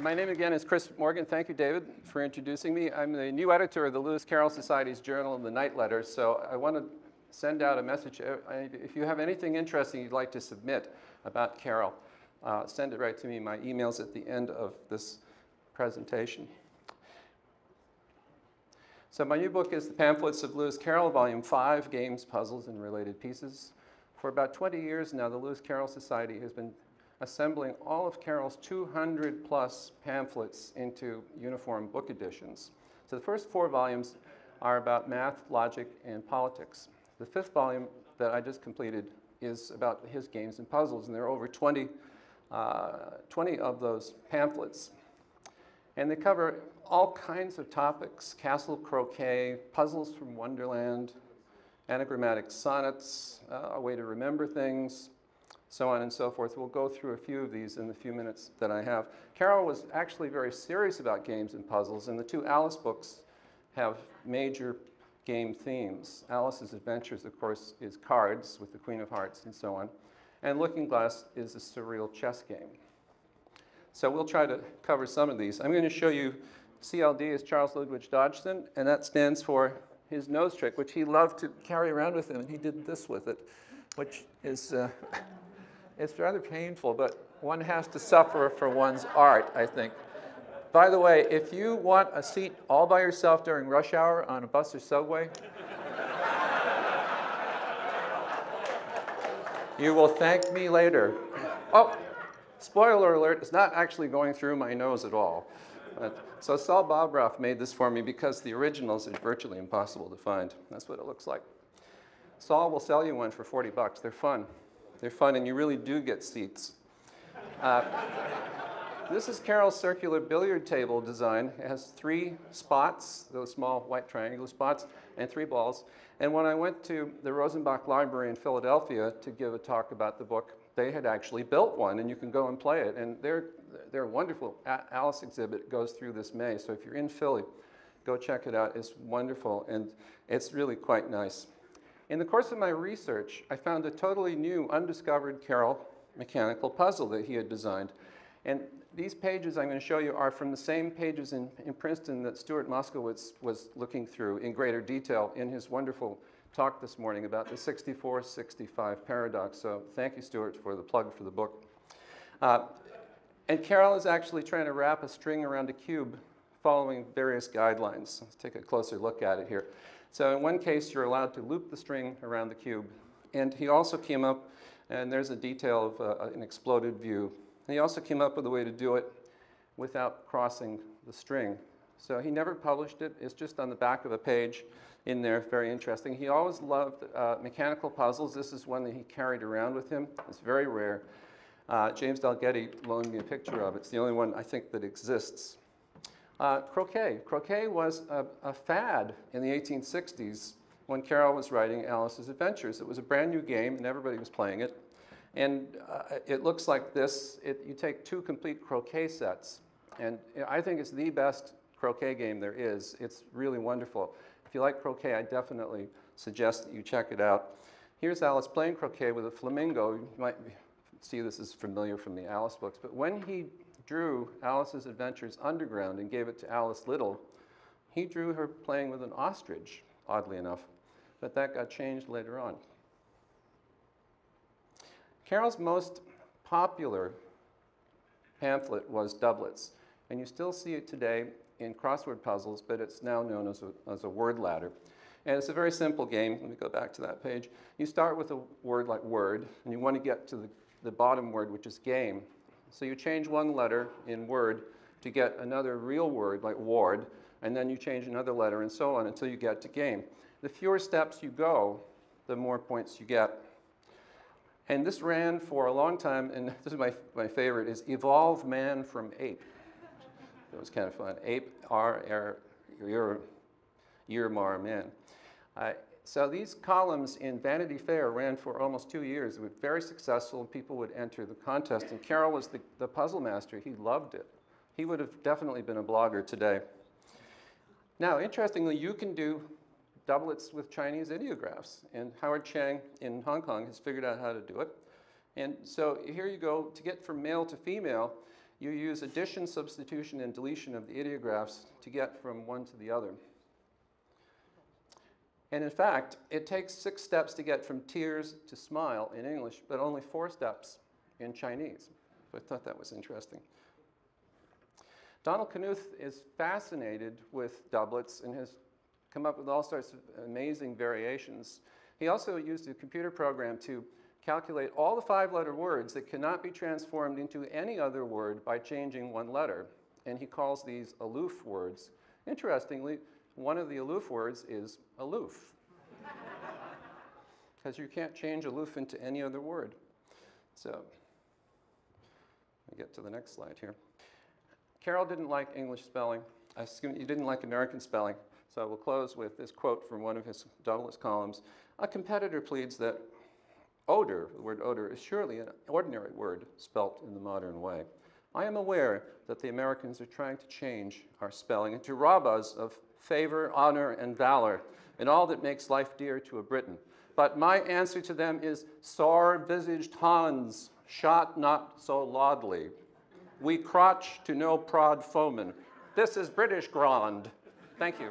My name again is Chris Morgan. Thank you, David, for introducing me. I'm the new editor of the Lewis Carroll Society's Journal of the Knight Letters, so I want to send out a message. Uh, if you have anything interesting you'd like to submit about Carroll, uh, send it right to me. My email's at the end of this presentation. So my new book is The Pamphlets of Lewis Carroll, Volume 5, Games, Puzzles, and Related Pieces. For about 20 years now, the Lewis Carroll Society has been assembling all of Carroll's 200 plus pamphlets into uniform book editions. So the first four volumes are about math, logic, and politics. The fifth volume that I just completed is about his games and puzzles, and there are over 20, uh, 20 of those pamphlets. And they cover all kinds of topics, castle croquet, puzzles from Wonderland, anagrammatic sonnets, uh, a way to remember things, so on and so forth. We'll go through a few of these in the few minutes that I have. Carroll was actually very serious about games and puzzles, and the two Alice books have major game themes. Alice's Adventures, of course, is cards with the Queen of Hearts and so on. And Looking Glass is a surreal chess game. So we'll try to cover some of these. I'm going to show you CLD is Charles Lutwidge Dodgson, and that stands for his nose trick, which he loved to carry around with him, and he did this with it, which is uh, it's rather painful, but one has to suffer for one's art, I think. By the way, if you want a seat all by yourself during rush hour on a bus or subway, you will thank me later. Oh, spoiler alert, it's not actually going through my nose at all. But, so Saul Bobroff made this for me because the originals are virtually impossible to find. That's what it looks like. Saul will sell you one for 40 bucks. They're fun. They're fun, and you really do get seats. Uh, this is Carroll's circular billiard table design. It has three spots, those small white triangular spots, and three balls. And when I went to the Rosenbach Library in Philadelphia to give a talk about the book, they had actually built one, and you can go and play it. And they're, they're wonderful. Alice exhibit goes through this May, so if you're in Philly, go check it out. It's wonderful, and it's really quite nice. In the course of my research, I found a totally new, undiscovered Carroll mechanical puzzle that he had designed. And these pages I'm going to show you are from the same pages in, in Princeton that Stuart Moskowitz was looking through in greater detail in his wonderful talk this morning about the 64-65 paradox. So thank you, Stuart, for the plug for the book. Uh, and Carroll is actually trying to wrap a string around a cube following various guidelines. Let's take a closer look at it here. So in one case, you're allowed to loop the string around the cube. And he also came up, and there's a detail of uh, an exploded view. And he also came up with a way to do it without crossing the string. So he never published it. It's just on the back of a page in there, very interesting. He always loved uh, mechanical puzzles. This is one that he carried around with him. It's very rare. Uh, James Dalgety loaned me a picture of it. It's the only one I think that exists. Uh, croquet. Croquet was a, a, fad in the 1860s when Carroll was writing Alice's Adventures. It was a brand new game and everybody was playing it. And uh, it looks like this. It, you take two complete croquet sets. And I think it's the best croquet game there is. It's really wonderful. If you like croquet, I definitely suggest that you check it out. Here's Alice playing croquet with a flamingo. You might see this is familiar from the Alice books. But when he drew Alice's Adventures Underground and gave it to Alice Liddell, he drew her playing with an ostrich, oddly enough, but that got changed later on. Carroll's most popular pamphlet was doublets, and you still see it today in crossword puzzles, but it's now known as a, as a word ladder. And it's a very simple game. Let me go back to that page. You start with a word like word, and you want to get to the, the bottom word, which is game. So you change one letter in Word to get another real word like ward, and then you change another letter and so on until you get to game. The fewer steps you go, the more points you get. And this ran for a long time, and this is my, my favorite, is Evolve Man from Ape. It was kind of fun. Ape, R, R, Year, Year, Mar, Man. Uh, so these columns in Vanity Fair ran for almost two years. It was very successful, and people would enter the contest. And Carroll was the, the puzzle master. He loved it. He would have definitely been a blogger today. Now, interestingly, you can do doublets with Chinese ideographs. And Howard Chang in Hong Kong has figured out how to do it. And so here you go. To get from male to female, you use addition, substitution, and deletion of the ideographs to get from one to the other. And in fact, it takes six steps to get from tears to smile in English, but only four steps in Chinese. I thought that was interesting. Donald Knuth is fascinated with doublets and has come up with all sorts of amazing variations. He also used a computer program to calculate all the five-letter words that cannot be transformed into any other word by changing one letter. And he calls these aloof words. Interestingly, one of the aloof words is aloof. Because you can't change aloof into any other word. So, I get to the next slide here. Carroll didn't like English spelling. Excuse me, he didn't like American spelling. So I will close with this quote from one of his doublets columns. A competitor pleads that odor, the word odor, is surely an ordinary word spelt in the modern way. I am aware that the Americans are trying to change our spelling and to rob us of favor, honor, and valor, and all that makes life dear to a Briton. But my answer to them is sore-visaged Hans, shot not so laudly. We crotch to no prod foeman. This is British Grand. Thank you.